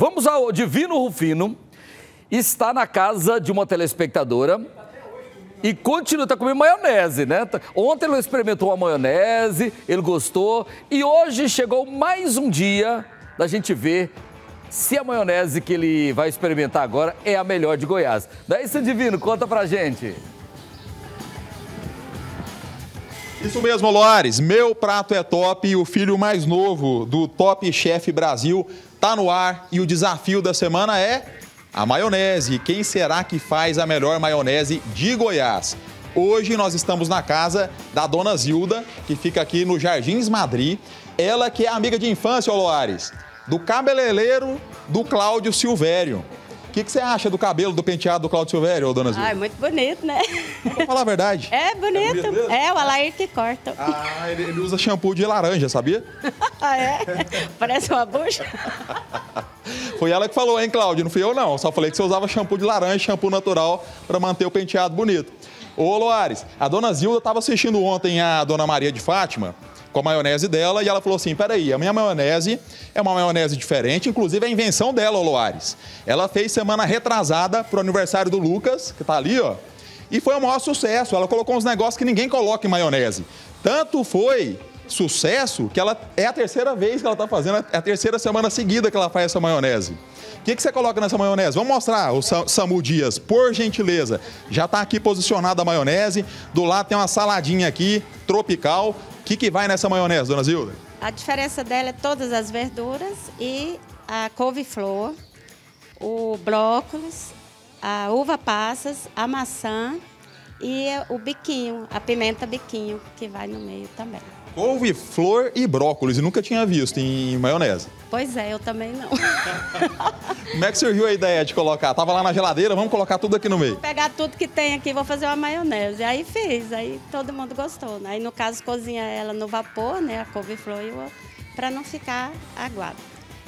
Vamos ao Divino Rufino. Está na casa de uma telespectadora e continua, tá comendo maionese, né? Tá- Ontem ele experimentou a maionese, ele gostou. E hoje chegou mais um dia da gente ver se a maionese que ele vai experimentar agora é a melhor de Goiás. Daí, seu Divino, conta pra gente. Isso mesmo, Loares. Meu prato é top o filho mais novo do Top Chef Brasil tá no ar e o desafio da semana é a maionese. Quem será que faz a melhor maionese de Goiás? Hoje nós estamos na casa da dona Zilda, que fica aqui no Jardins Madrid. Ela que é amiga de infância, Loares, do cabeleireiro do Cláudio Silvério. O que, que você acha do cabelo, do penteado do Cláudio Silvério, ô dona Zilda? Ai, muito bonito, né? Vou falar a verdade. É bonito. mesmo? É, o Alair que corta. Ah, ele, ele usa shampoo de laranja, sabia? Ah, é? Parece uma bucha. Foi ela que falou, hein, Cláudio? Não fui eu, não. Só falei que você usava shampoo de laranja, shampoo natural, para manter o penteado bonito. Ô, Loares, a dona Zilda estava assistindo ontem a dona Maria de Fátima com a maionese dela e ela falou assim: peraí, a minha maionese é uma maionese diferente, inclusive é a invenção dela, ô Loares. Ela fez semana retrasada pro aniversário do Lucas, que tá ali, ó, e foi o maior sucesso. Ela colocou uns negócios que ninguém coloca em maionese. Tanto foi sucesso que ela é a terceira vez que ela está fazendo, é a terceira semana seguida que ela faz essa maionese. O que, que você coloca nessa maionese? Vamos mostrar, o Sa- Samu Dias, por gentileza. Já está aqui posicionada a maionese. Do lado tem uma saladinha aqui, tropical. Que, que vai nessa maionese, dona Zilda? A diferença dela é todas as verduras e a couve-flor, o brócolis, a uva passas, a maçã e o biquinho, a pimenta biquinho, que vai no meio também. Couve, flor e brócolis. E nunca tinha visto em maionese. Pois é, eu também não. Como é que surgiu a ideia de colocar? Tava lá na geladeira, vamos colocar tudo aqui no meio. Vou pegar tudo que tem aqui, vou fazer uma maionese. Aí fiz, aí todo mundo gostou. né? Aí no caso cozinha ela no vapor, né, a couve-flor e o para não ficar aguado.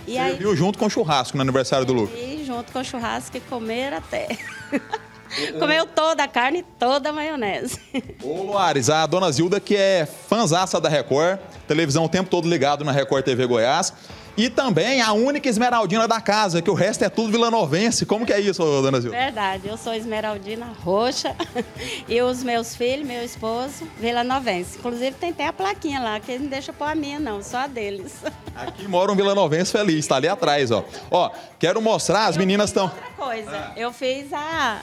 E aí Serviu junto com o churrasco no aniversário do Lucas. e junto com o churrasco e comer até. Comeu toda a carne e toda a maionese. Ô Luares, a dona Zilda, que é fanzaça da Record, televisão o tempo todo ligado na Record TV Goiás. E também a única esmeraldina da casa, que o resto é tudo vilanovense. Como que é isso, dona Zilda? Verdade, eu sou esmeraldina roxa e os meus filhos, meu esposo, Vila Novense. Inclusive tem até a plaquinha lá, que eles não deixam pôr a minha não, só a deles. Aqui mora um vilanovense feliz, tá ali atrás, ó. Ó, quero mostrar, as meninas estão... Outra coisa, eu fiz a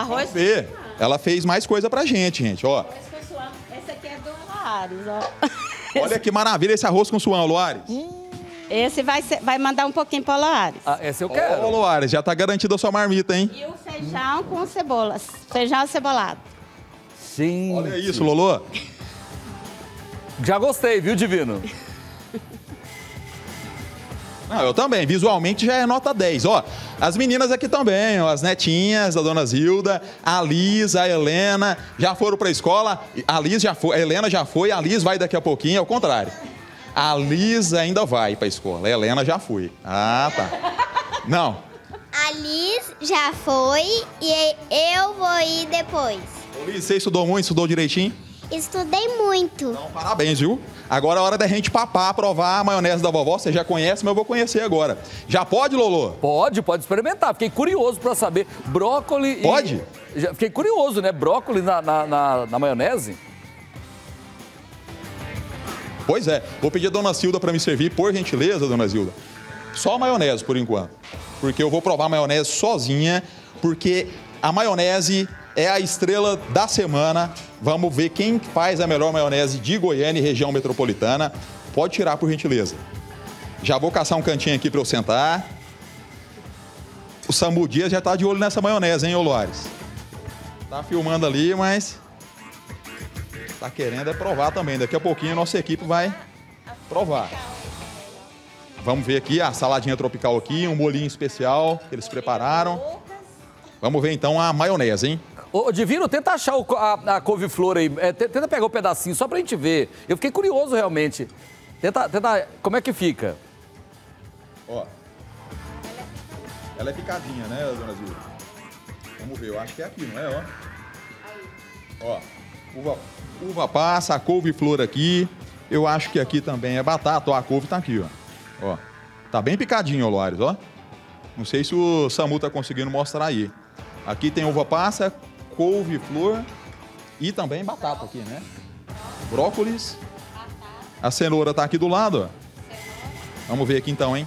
arroz Vamos ver. Ela fez mais coisa pra gente, gente, ó. arroz com. Esse aqui é do Alares, ó. Olha que maravilha esse arroz com suão, Luares. Esse vai, ser- vai mandar um pouquinho para Alares. Ah, esse eu Ô, quero. Luares, já tá garantida a sua marmita, hein? E o feijão com cebolas. Feijão acebolado. Sim. Olha isso, Lolo. Já gostei, viu, Divino? Não, eu também. Visualmente já é nota 10. Ó, as meninas aqui também, ó, as netinhas da dona Zilda, a Liz, a Helena, já foram pra escola. A Liz já foi, a Helena já foi, a Liz vai daqui a pouquinho, é o contrário. A Liz ainda vai pra escola, a Helena já foi. Ah, tá. Não. A Liz já foi e eu vou ir depois. Ô, Liz, você estudou muito, estudou direitinho? Estudei muito. Então, parabéns, viu? Agora é hora da gente papar, provar a maionese da vovó. Você já conhece, mas eu vou conhecer agora. Já pode, Lolo? Pode, pode experimentar. Fiquei curioso pra saber. Brócolis. e- Pode? Já fiquei curioso, né? Brócolis na, na, na- na maionese. Pois é. Vou pedir a dona Zilda para me servir, por gentileza, dona Zilda. Só maionese, por enquanto. Porque eu vou provar a maionese sozinha, porque a maionese é a estrela da semana. Vamos ver quem faz a melhor maionese de Goiânia e região metropolitana. Pode tirar, por gentileza. Já vou caçar um cantinho aqui para eu sentar. O Samu Dias já tá de olho nessa maionese, hein, ô Loares? Tá filmando ali, mas tá querendo é provar também. Daqui a pouquinho a nossa equipe vai provar. Vamos ver aqui a saladinha tropical aqui, um bolinho especial que eles prepararam. Vamos ver então a maionese, hein? Ô, Divino, tenta achar o a, a couve-flor aí. É, te- tenta pegar o pedacinho só pra gente ver. Eu fiquei curioso realmente. Tenta, tenta. Como é que fica? Ó. Ela é picadinha, né, dona Zilda? Vamos ver, eu acho que é aqui, não é, ó? Ó, uva, uva passa, a couve-flor aqui. Eu acho que aqui também é batata, ó, a couve tá aqui, ó. Ó, tá bem picadinho, Loares, ó. Não sei se o Samu tá conseguindo mostrar aí. Aqui tem uva passa, couve-flor e também batata aqui, né? Brócolis. A cenoura tá aqui do lado, ó. Vamos ver aqui então, hein?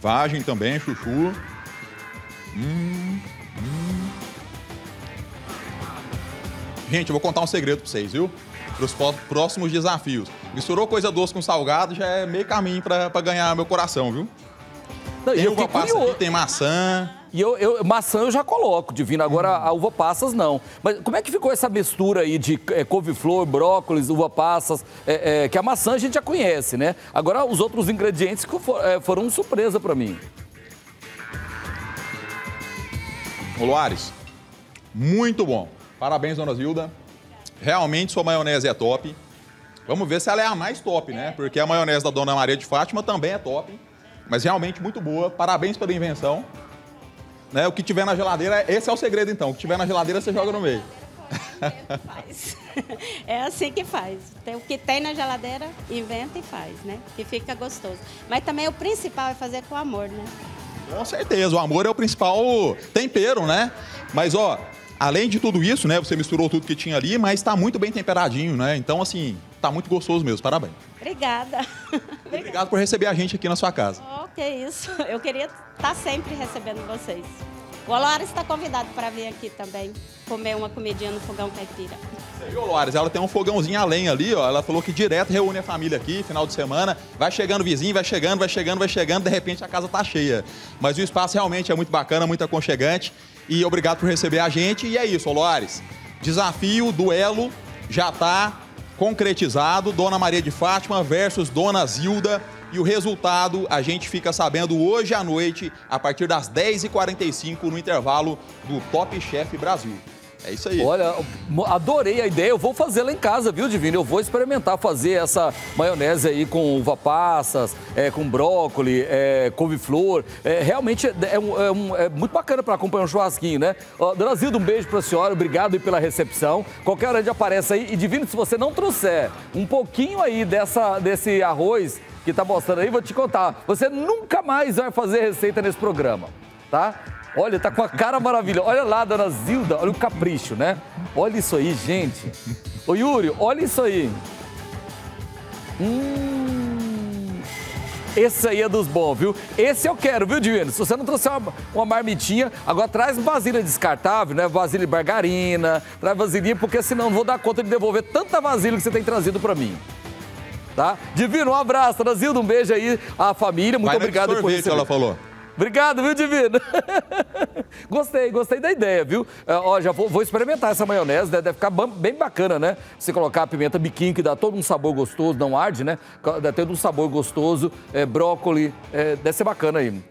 Vagem também, chuchu. Hum, hum. Gente, eu vou contar um segredo pra vocês, viu? Para os próximos desafios. Misturou coisa doce com salgado, já é meio caminho para ganhar meu coração, viu? Não, Tem uva passa curioso. aqui, tem maçã. E eu, eu- maçã eu já coloco, divino. Agora a uva passas não. Mas como é que ficou essa mistura aí de eh, couve-flor, brócolis, uva passas? eh, eh, que a maçã a gente já conhece, né? Agora os outros ingredientes que for- eh, foram surpresa pra mim. Ô Luares, muito bom. Parabéns, dona Zilda. Realmente sua maionese é top. Vamos ver se ela é a mais top, né? Porque a maionese da dona Maria de Fátima também é top. Mas realmente muito boa. Parabéns pela invenção. Né? O que tiver na geladeira, esse é o segredo então. O que tiver na geladeira você joga no meio. É assim que faz. Tem- O que tem na geladeira, inventa e faz, né? Que fica gostoso. Mas também o principal é fazer com amor, né? Com certeza, o amor é o principal tempero, né? Mas ó, além de tudo isso, né? Você misturou tudo que tinha ali, mas tá muito bem temperadinho, né? Então assim, tá muito gostoso mesmo. Parabéns. Obrigada. Obrigado por receber a gente aqui na sua casa. Oh, que isso. Eu queria estar sempre recebendo vocês. O Olores está convidado para vir aqui também comer uma comidinha no fogão caipira. Você viu, Loares? Ela tem um fogãozinho a lenha ali, ó. Ela falou que direto reúne a família aqui, final de semana. Vai chegando vizinho, vai chegando, vai chegando, vai chegando. De repente a casa tá cheia. Mas o espaço realmente é muito bacana, muito aconchegante. E obrigado por receber a gente. E é isso, ô Loares. Desafio, duelo, já tá concretizado. Dona Maria de Fátima versus Dona Zilda. E o resultado a gente fica sabendo hoje à noite, a partir das 10h45, no intervalo do Top Chef Brasil. É isso aí. Olha, adorei a ideia. Eu vou fazer lá em casa, viu, Divino? Eu vou experimentar fazer essa maionese aí com uva passas, é, com brócolis, é, couve-flor. É, realmente é, é um- é um- é muito bacana para acompanhar um churrasquinho, né? Ó, um beijo para a senhora. Obrigado pela recepção. Qualquer hora a gente aparece aí. E, Divino, se você não trouxer um pouquinho aí dessa, desse arroz que tá mostrando aí, vou te contar. Você nunca mais vai fazer receita nesse programa, tá? Olha, tá com a cara maravilhosa. Olha lá, dona Zilda, olha o capricho, né? Olha isso aí, gente. Ô, Yuri, olha isso aí. Hum. Esse aí é dos bons, viu? Esse eu quero, viu, Divino? Se você não trouxer uma, uma marmitinha, agora traz vasilha descartável, né? Vasilha de margarina, traz vasilhinha, porque senão não vou dar conta de devolver tanta vasilha que você tem trazido pra mim. Tá? Divino, um abraço, dona Zilda, um beijo aí à família. Muito Vai obrigado por receber. ela falou. Obrigado, viu, Divino? gostei, gostei da ideia, viu? É, ó, já vou, vou experimentar essa maionese, né? deve ficar bem bacana, né? Você colocar a pimenta biquinho, que dá todo um sabor gostoso, não arde, né? Dá todo um sabor gostoso, é, brócolis, é, deve ser bacana aí.